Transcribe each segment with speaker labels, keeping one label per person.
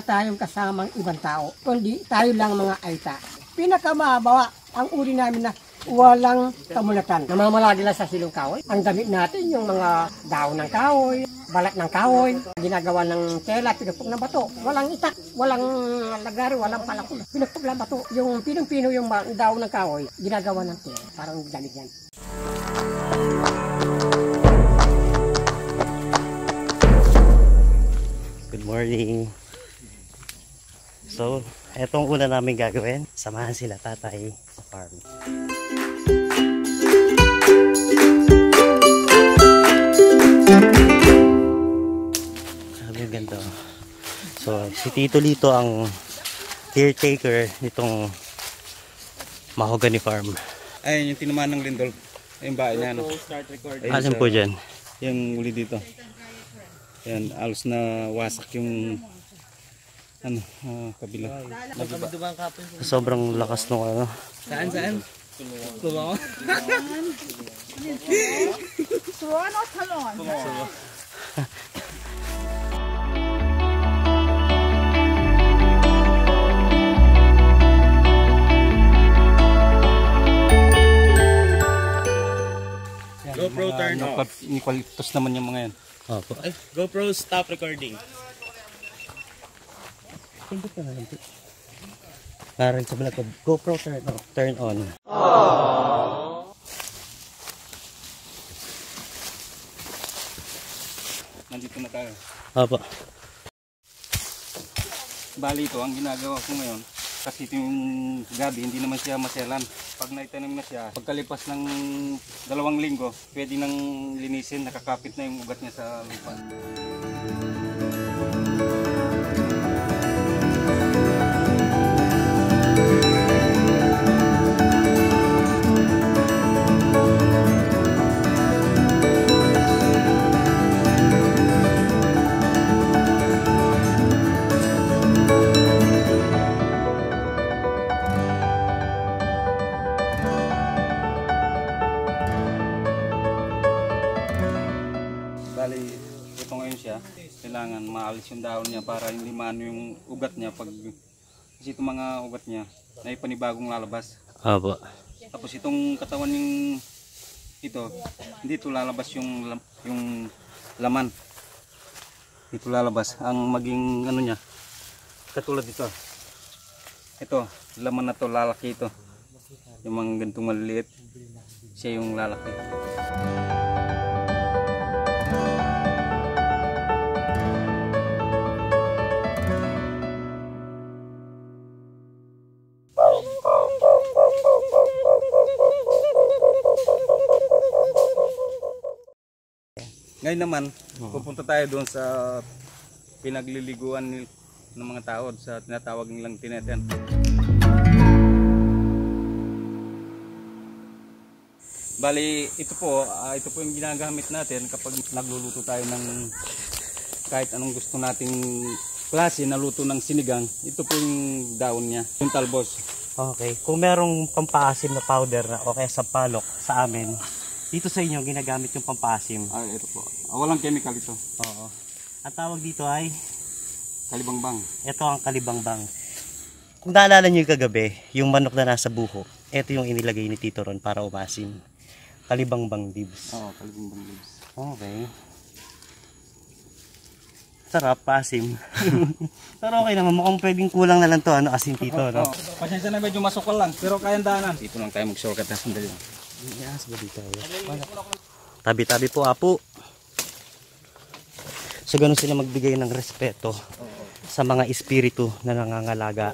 Speaker 1: wala tayong kasamang ibang tao, kundi tayo lang mga aita. Pinakamabawa ang uri namin na walang kamulatan. Namamalagi lang sa silong kahoy. Ang damit natin, yung mga daon ng kahoy, balat ng kahoy, ginagawa ng tela, pinupok ng bato. Walang itak, walang lagari, walang palakul. Pinupok ng bato. Yung pinong-pino yung daon ng kahoy, ginagawa ng tela. Parang damit yan.
Speaker 2: Good morning. So, etong una namin gagawin. Samahan sila tatay sa farm. Sabi ganda. oh. So, si Tito Lito ang caretaker nitong Mahogany Farm.
Speaker 3: Ayun yung tinamaan ng lindol. Yung bahay niya. Ano?
Speaker 2: Asan
Speaker 3: sa-
Speaker 2: po dyan?
Speaker 3: Yung uli dito. Yan, alos na wasak yung ano, ah, kabila.
Speaker 2: Sobrang lakas nung ano.
Speaker 3: Saan, saan? Tulong.
Speaker 4: Suwan o talon?
Speaker 3: GoPro turn off. Eucalyptus naman yung mga yan.
Speaker 2: Opo.
Speaker 5: GoPro stop recording.
Speaker 2: Hindi pa na Parang sa vlog ko, GoPro turn, on- turn on.
Speaker 3: Nandito na tayo.
Speaker 2: Opo.
Speaker 3: Bali ito, ang ginagawa ko ngayon, kasi ito yung gabi, hindi naman siya maselan. Pag naitanim na siya, pagkalipas ng dalawang linggo, pwede nang linisin, nakakapit na yung ugat niya sa lupa. Ugat niya pag kasi itong mga ugat niya na panibagong lalabas.
Speaker 2: Opo.
Speaker 3: Tapos itong katawan yung ito, hindi ito lalabas yung yung laman. Dito lalabas ang maging ano niya. Katulad dito. Ito, laman na to lalaki ito. Yung mga ganitong maliliit. Siya yung lalaki. Ngayon naman, pupunta tayo doon sa pinagliliguan ni- ng mga tao sa tinatawag nilang tineten. Bali, ito po, ah, ito po yung ginagamit natin kapag nagluluto tayo ng kahit anong gusto nating klase na luto ng sinigang. Ito po yung daon niya, yung talbos.
Speaker 2: Okay. Kung merong pampaasim na powder na o kaya sa palok sa amin, dito sa inyo ginagamit yung pampaasim.
Speaker 3: Ay, ito po. Ah, walang chemical ito.
Speaker 2: Oo. Ang tawag dito ay,
Speaker 3: Kalibangbang.
Speaker 2: ito ang kalibangbang. Kung naalala nyo yung kagabi, yung manok na nasa buho, ito yung inilagay ni Tito Ron para umasim. Kalibangbang dibs.
Speaker 3: Oo, kalibangbang leaves.
Speaker 2: Okay. Sarap, pasim. Pero okay naman, mukhang pwedeng kulang na lang to, ano, asin Tito, no?
Speaker 3: Oh, pasensya na medyo masukal lang, pero kayang daanan. Dito lang tayo mag-shortcut na sandali.
Speaker 2: Yes, ba dito? Tabi-tabi po, apo. So, ganun sila magbigay ng respeto sa mga espiritu na nangangalaga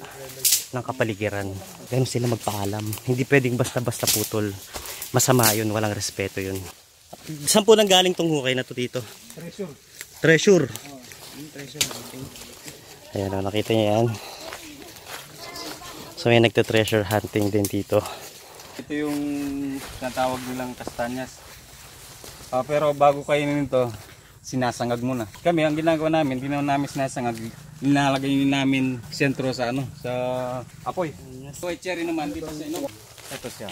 Speaker 2: ng kapaligiran. Ganun sila magpaalam. Hindi pwedeng basta-basta putol. Masama yun, walang respeto yun. Saan po nang galing tong hukay na to dito?
Speaker 3: Treasure.
Speaker 2: Treasure.
Speaker 3: treasure.
Speaker 2: Ayan, oh, nakita niya yan. So, may nagte-treasure hunting din dito.
Speaker 3: Ito yung tinatawag nilang kastanyas. Ah, pero bago kainin ito, sinasangag muna. Kami, ang ginagawa namin, hindi naman namin sinasangag. Nilalagay namin sentro sa ano, sa apoy. So, cherry naman dito sa ino. Ito siya.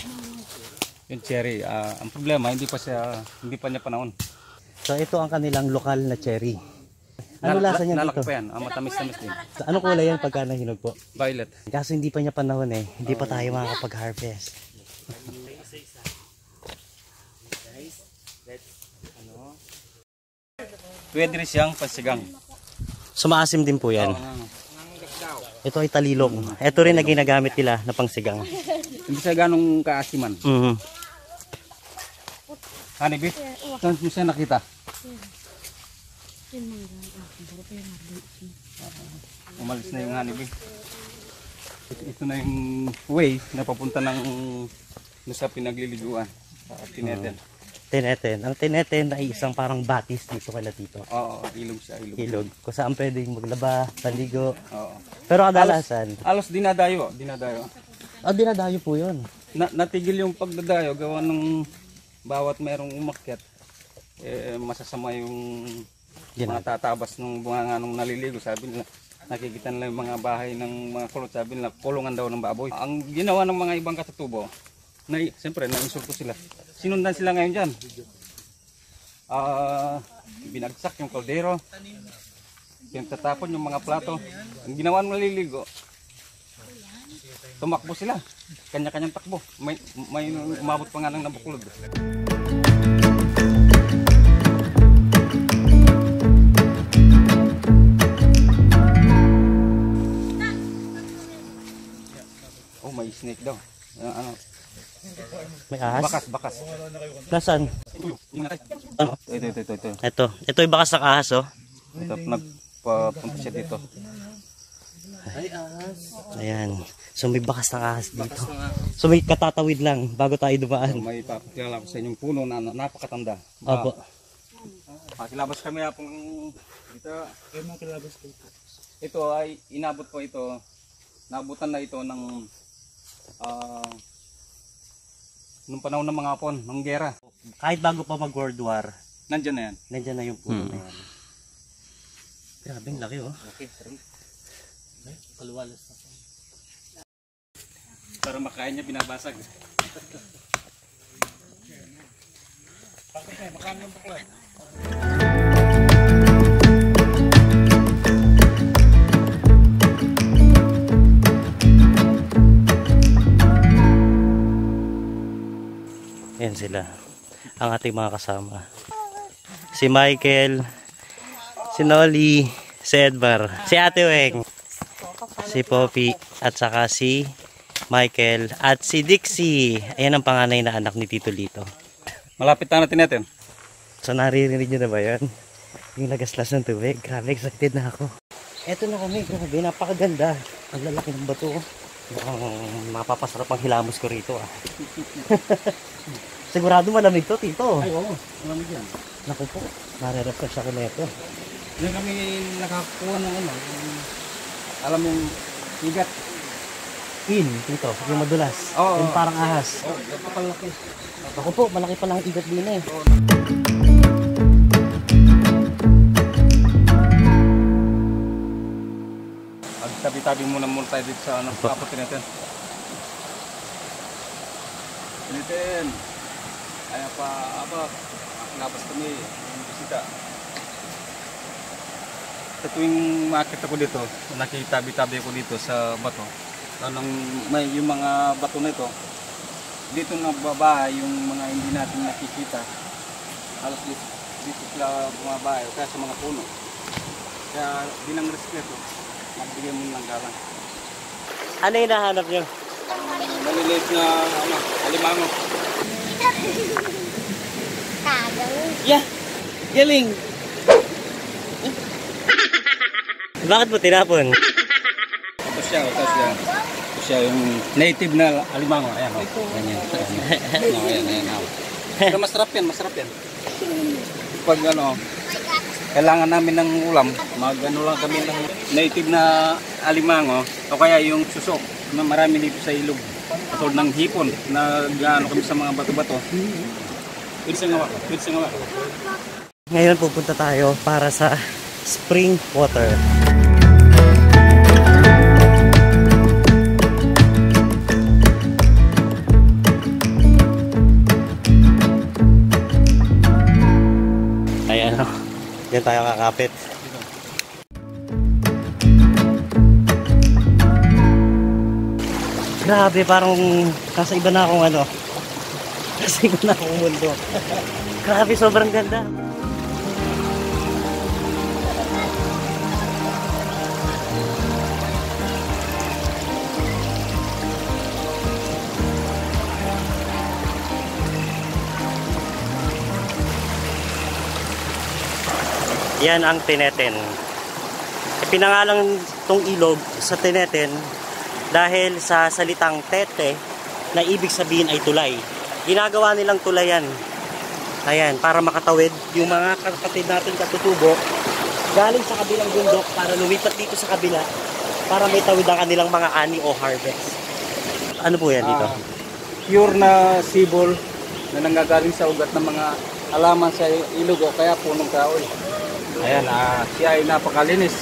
Speaker 3: Yung cherry, ah, ang problema, hindi pa siya, hindi pa niya panahon.
Speaker 2: So, ito ang kanilang lokal na cherry. Ano lasa niya
Speaker 3: Lalaki
Speaker 2: dito?
Speaker 3: pa yan. Ah, matamis-tamis din.
Speaker 2: Sa anong kulay yan pagka nahinog po?
Speaker 3: Violet.
Speaker 2: Kaso hindi pa niya panahon eh. Hindi pa tayo makakapag-harvest.
Speaker 3: Pwede rin siyang pansigang.
Speaker 2: Sumaasim din po yan. Ito ay talilong. Ito rin na ginagamit nila na pangsigang.
Speaker 3: Hindi siya ganong kaasiman.
Speaker 2: Mhm.
Speaker 3: Honey, Bit, saan mo siya nakita? Umalis na yung honey, Bit. Ito, ito na yung way na papunta ng doon sa pinagliliguan. Sa Tineten.
Speaker 2: Tineten. Ang tineten ay isang parang batis dito kala dito.
Speaker 3: Oo, ilog siya, ilog.
Speaker 2: Ilog. Kung saan pwedeng maglaba, paligo.
Speaker 3: Oo.
Speaker 2: Pero kadalasan,
Speaker 3: Alos dinadayo, dinadayo.
Speaker 2: oh, dinadayo po yun.
Speaker 3: Na, natigil yung pagdadayo gawa ng bawat merong umakyat. Eh, masasama yung
Speaker 2: Yan.
Speaker 3: mga tatabas ng bunga nung naliligo. Sabi nila, nakikita nila yung mga bahay ng mga kulot. Sabi nila, kulungan daw ng baboy. Ang ginawa ng mga ibang katatubo, na, siyempre, na-insulto sila. Sinundan sila ngayon dyan. Ah, binagsak yung kaldero. Pinagtatapon yung mga plato. Ang ginawa ng naliligo, tumakbo sila. Kanya-kanyang takbo. May, may umabot pa nga ng nabuklod. May
Speaker 2: ahas.
Speaker 3: bakas, bakas.
Speaker 2: Nasaan? Ano?
Speaker 3: Ito, ito, ito, ito.
Speaker 2: Ito. Ito yung bakas ng ahas oh.
Speaker 3: Ito, nagpapunta siya dito.
Speaker 2: Ayan. So may bakas ng ahas dito. So may katatawid lang bago tayo dumaan.
Speaker 3: May papakilala ko sa inyong puno na na- napakatanda.
Speaker 2: Opo.
Speaker 3: Ah, kilabas kami hapong dito. Ito ay inabot po ito. Nabutan na ito ng ah nung panahon ng mga hapon, ng gera.
Speaker 2: Kahit bago pa mag World War,
Speaker 3: Nandiyan na yan.
Speaker 2: nandyan na yung puno na yan. Grabe, ang laki oh. Kaluwalas na.
Speaker 3: Para makain niya binabasag.
Speaker 2: Yan sila. Ang ating mga kasama. Si Michael, si Nolly, si Edbar, si Ate Weng, si Poppy, at saka si Michael, at si Dixie. Ayan ang panganay na anak ni Tito Lito.
Speaker 3: Malapit na natin natin.
Speaker 2: So naririnig nyo na ba yan? Yung nagaslas ng tubig. Grabe, excited na ako. Eto na kami, grabe, napakaganda. Ang lalaki ng bato. Mukhang mapapasarap ang hilamos ko rito ah. Sigurado malamig to, Tito.
Speaker 3: Ay, oo. Malamig yan.
Speaker 2: Naku po, nare-refresh ako nito.
Speaker 3: Diyan kami nakakuha ng ano. Alam mo yung igat.
Speaker 2: In, Tito, yung madulas.
Speaker 3: Oo.
Speaker 2: Yung parang ahas.
Speaker 3: Oh, napapalaki.
Speaker 2: Ako po, malaki pa lang igat din eh.
Speaker 3: Magtabi-tabi muna muna tayo dito sa ano, kapot natin. Tinitin. Kaya pa, aba, labas kami, yung bisita. Sa tuwing makit ako dito, nakitabi-tabi ako dito sa bato. Anong may yung mga bato na ito, dito nababahay yung mga hindi natin nakikita. Halos dito, dito sila bumabahay, kaya sa mga puno. Kaya bilang respeto, magbigay mo ng galang.
Speaker 2: Ano yung nahanap nyo?
Speaker 3: Maliliit na ano, alimango.
Speaker 2: Yeah, galing. Bakit mo tinapon?
Speaker 3: Ito siya, ito siya. Ito siya yung native na alimango. Ayan, oh. Ayan, yan. Ayan, oh, ayan, ayan. oh. Pero masarap yan, masarap yan. Pag ano, kailangan namin ng ulam, mag ano lang kami ng native na alimango o kaya yung susok na marami dito sa ilog. Katulad ng hipon na gaano kami sa mga bato-bato. Pwede sa ngawa, pwede sa ngawa.
Speaker 2: Ngayon pupunta tayo para sa spring water. Ayan o. Diyan tayo kakapit. Grabe, parang nasa iba na akong ano. Nasa iba na akong mundo. Grabe, sobrang ganda. Yan ang Tineten. Pinangalan tong ilog sa Tineten dahil sa salitang tete na ibig sabihin ay tulay. Ginagawa nilang tulayan. Ayan, para makatawid yung mga kapatid natin katutubo galing sa kabilang bundok para lumipat dito sa kabila para may tawid ang kanilang mga ani o harvest. Ano po yan dito?
Speaker 3: Ah, pure na sibol na nanggagaling sa ugat ng mga alaman sa ilog o kaya punong kahoy. Ayan, ah, siya ay napakalinis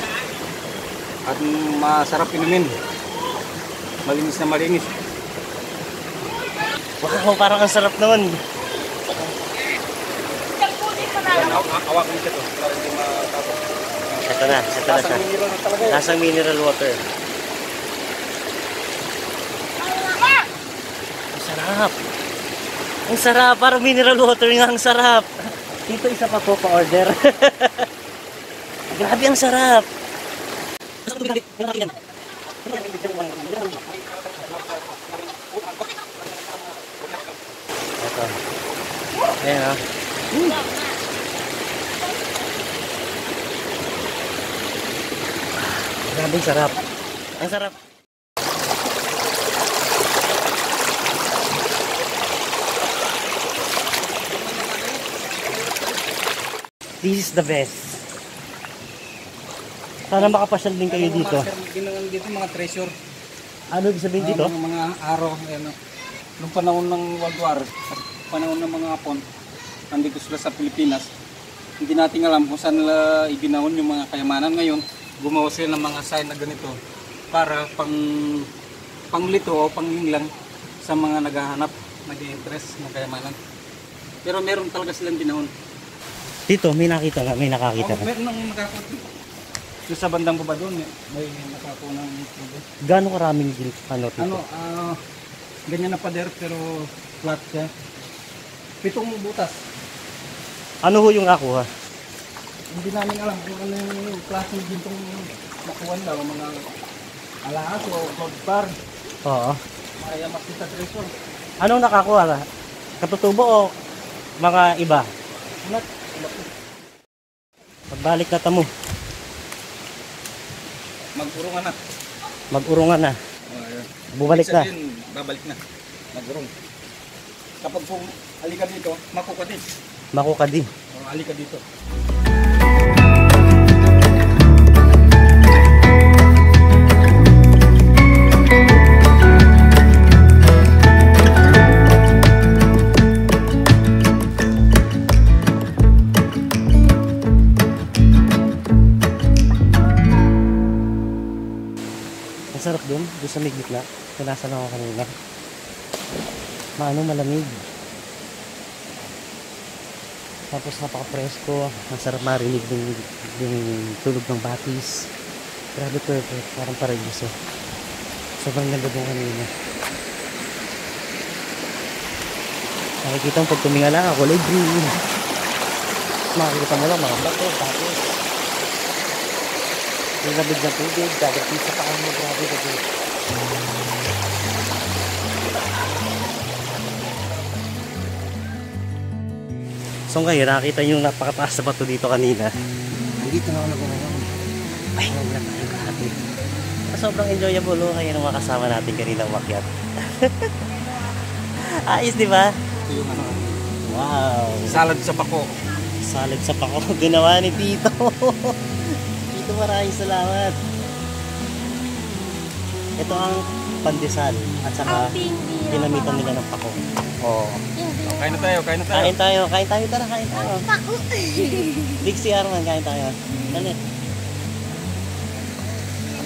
Speaker 3: at masarap inumin. Malinis na malinis.
Speaker 2: wow, parang ang sarap noon.
Speaker 3: Ayan, aw- aw- awakan siya to para hindi matapos.
Speaker 2: Ito na, ito na.
Speaker 3: Lasang mineral na talaga yan.
Speaker 2: Lasang mineral water. Ang sarap. Ang sarap. Parang mineral water nga ang sarap. Dito isa pa po pa-order. Grabe ang sarap. Ito. Ayan ah. Grabe ang sarap. Ang sarap. This is the best. Sana makapasyal din kayo dito.
Speaker 3: Mga, ginawang dito mga treasure.
Speaker 2: Ano ibig sabihin dito?
Speaker 3: Mga, mga araw, ayan, oh. nung panahon ng World War, sa panahon ng mga Hapon, nandito sila sa Pilipinas, hindi natin alam kung saan nila ibinahon yung mga kayamanan ngayon. Gumawa sila ng mga sign na ganito para pang panglito o panginglang sa mga naghahanap, nag-interest ng kayamanan. Pero meron talaga silang binahon.
Speaker 2: Dito, may nakita ka, may nakakita
Speaker 3: Oh,
Speaker 2: ka.
Speaker 3: meron nang nakakuha. Yung sa bandang baba doon, may, may nakakuha ng tubig.
Speaker 2: Gano'ng karaming gil- ano dito?
Speaker 3: Ano, ah, ganyan na pader pero flat siya. Pitong butas.
Speaker 2: Ano ho yung nakuha?
Speaker 3: Hindi namin alam kung ano yung klase ng gintong nakuha nila o mga alahas o gold bar.
Speaker 2: Oo.
Speaker 3: Kaya makita treasure.
Speaker 2: Anong nakakuha ka? Katutubo o mga iba?
Speaker 3: Not,
Speaker 2: Pagbalik na tamo,
Speaker 3: mag-urungan na.
Speaker 2: mag-urungan na.
Speaker 3: Oh, ayun.
Speaker 2: Bumalik na.
Speaker 3: Sabihin, babalik na. Mag-urong. Kapag po alika dito, makuka din.
Speaker 2: Makuka din.
Speaker 3: O alika dito.
Speaker 2: Sa may gitna. Pinasan ako kanina. Maano malamig. Tapos napaka-presko. Ang sarap marinig ng, ng tulog ng batis. Grabe perfect. Parang paraiso. Sobrang ganda doon kanina. Nakikita mo pag tumingala ka, kulay green. Makikita mo lang mga bato, tapos yung labig ng tubig, dadating sa paan mo, grabe dito. So ngayon, nakakita nyo yung napakataas na bato dito kanina. Nandito na ako nag-umayon. Ay, wala tayo grabe. Sobrang enjoyable oh, kaya nung mga kasama natin kanina umakyat. Ayos, di ba?
Speaker 3: Ito yung ano,
Speaker 2: Wow!
Speaker 3: salad sa pako.
Speaker 2: Salad sa pako ginawa ni Tito. Tito, maraming salamat. Ito ang pandesal at saka ginamitan nila ng pako. Oh.
Speaker 3: Kain na tayo, kain na tayo.
Speaker 2: Kain tayo, kain tayo, tara, kain tayo. Big si Arman, kain tayo. Dali.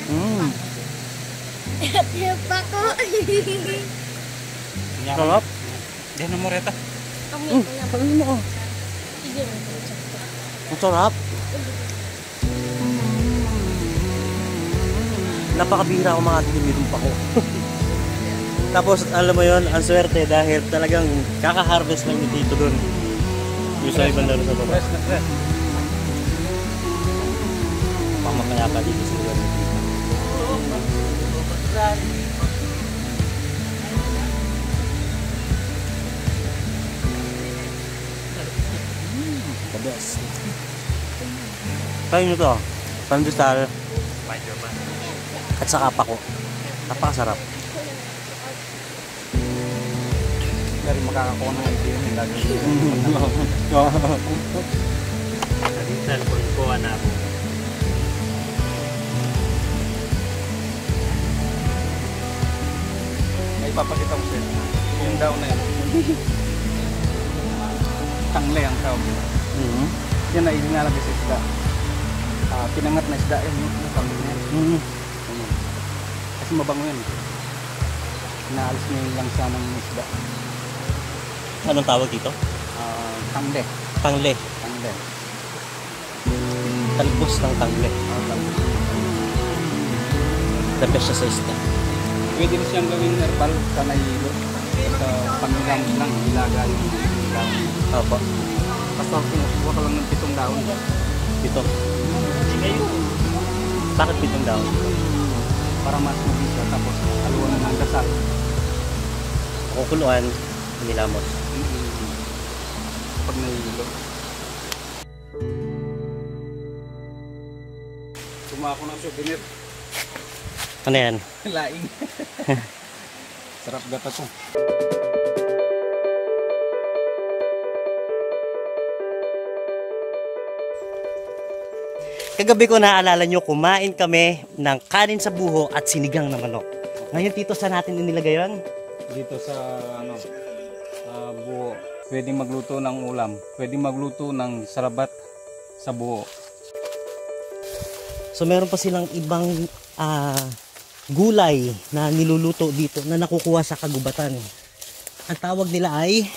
Speaker 2: Mm.
Speaker 4: Pako.
Speaker 2: Sarap.
Speaker 3: Yan ang moreta.
Speaker 2: Mm. Kain mo. oh. Ang sarap. Napakabira ako mga dilim yung pako. Tapos alam mo yon ang swerte dahil talagang kaka-harvest lang ni Tito doon. Yung sa ibang laro sa baba.
Speaker 3: Fresh na fresh.
Speaker 2: Pamakaya pa dito sa lugar ni Tito. The best. Kain nyo to. Pandesal. At saka pako. Napakasarap.
Speaker 3: Pero makakakuha ng idea lagi.
Speaker 5: Cellphone ko, anak.
Speaker 3: Ay, papakita ko sa'yo. Yung daw na yun. Tangle ang tawag.
Speaker 2: Mm-hmm.
Speaker 3: Yan na ilinalagay sa isda. Ah, pinangat na isda yun. Yung tangle na yan.
Speaker 2: Mm-hmm.
Speaker 3: Ayun. Kasi mabango yan. Naalis mo yung langsa ng isda.
Speaker 2: Anong tawag dito?
Speaker 3: Ah, tangle.
Speaker 2: Tangle.
Speaker 3: Tangle.
Speaker 2: Talbos ng tangle.
Speaker 3: Ah, tangle.
Speaker 2: The best siya sa isda.
Speaker 3: Pwede rin siyang gawing herbal sa nahihilo. Sa pamilang lang, ilaga yung daon.
Speaker 2: Opo.
Speaker 3: Basta kinukuha ka lang ng pitong daon.
Speaker 2: Dito. Bakit pitong daon?
Speaker 3: Para mas mabisa. Tapos haluan na ng dasal.
Speaker 2: Kukuluan, nilamos.
Speaker 3: Pag nahihilo. Tumako ng souvenir.
Speaker 2: Ano yan?
Speaker 3: Laing. Sarap gata to.
Speaker 2: Kagabi ko naalala nyo, kumain kami ng kanin sa buho at sinigang na manok. Ngayon, tito, saan natin inilagay yun?
Speaker 3: Dito sa ano sa buo. Pwedeng magluto ng ulam. Pwedeng magluto ng sarabat sa buo.
Speaker 2: So, meron pa silang ibang ah, gulay na niluluto dito na nakukuha sa kagubatan. Ang tawag nila ay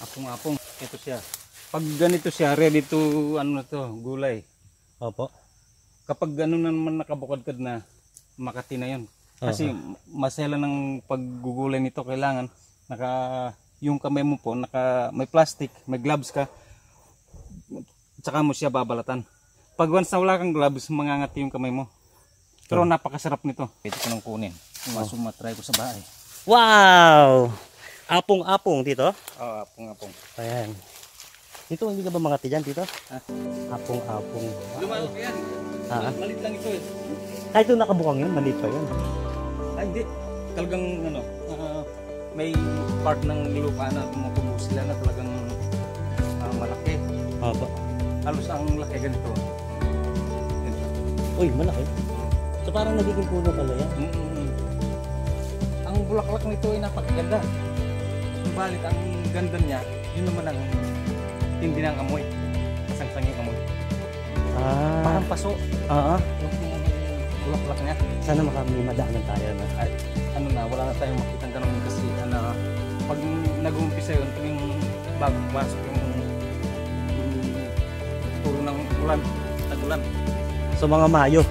Speaker 3: Apong-apong. Ito siya. Pag ganito siya, ready to ano na to, gulay.
Speaker 2: Opo.
Speaker 3: Kapag na naman nakabukadkad na, makati na yun. Kasi masela ng paggugulay nito kailangan naka yung kamay mo po naka may plastic, may gloves ka. Tsaka mo siya babalatan. Pag once na wala kang gloves, mangangati yung kamay mo. Pero napakasarap nito. Ito ko nang kunin. Masumatry ko sa bahay.
Speaker 2: Wow! Apong-apong dito.
Speaker 3: Oo, apong-apong.
Speaker 2: Ayan. Dito, hindi ka ba mga dyan dito? Apong-apong.
Speaker 3: Lumalaki yan.
Speaker 2: Ah,
Speaker 3: Malit lang ito eh.
Speaker 2: kahit yung nakabukang yun, maliit pa yun.
Speaker 3: Ay, hindi. Talagang ano, ah, may part ng lupa na tumutubo sila na talagang ah, malaki.
Speaker 2: Opo.
Speaker 3: Halos ang laki ganito. Ganito.
Speaker 2: Uy, malaki. So parang nagiging puno pala yan.
Speaker 3: Mm-mm. Ang bulaklak nito ay napakaganda. Subalit ang ganda niya, yun naman ang hindi ng amoy. Kasangsang yung amoy.
Speaker 2: Ah,
Speaker 3: Parang paso.
Speaker 2: Oo.
Speaker 3: Yung bulaklak niya.
Speaker 2: Sana makamay madaanan tayo na.
Speaker 3: Ay, ano na, wala na tayong makitang ganun kasi ano, pag nag-uumpisa yun, tuwing bago pasok yung, yung tulo ng ulan, tag-ulan.
Speaker 2: So mga Mayo.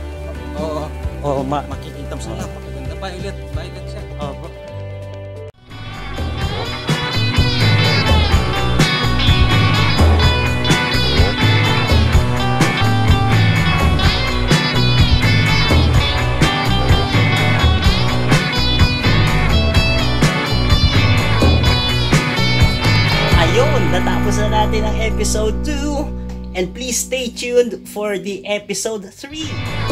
Speaker 3: Oo,
Speaker 2: Oo, ma.
Speaker 3: makikita mo sa napakaganda. Violet, violet siya.
Speaker 2: Opo. Ayun, natin ang episode 2. And please stay tuned for the episode 3.